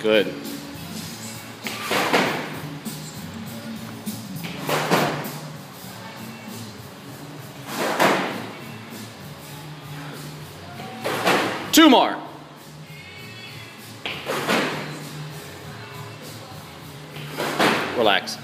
Good. Two more. Relax.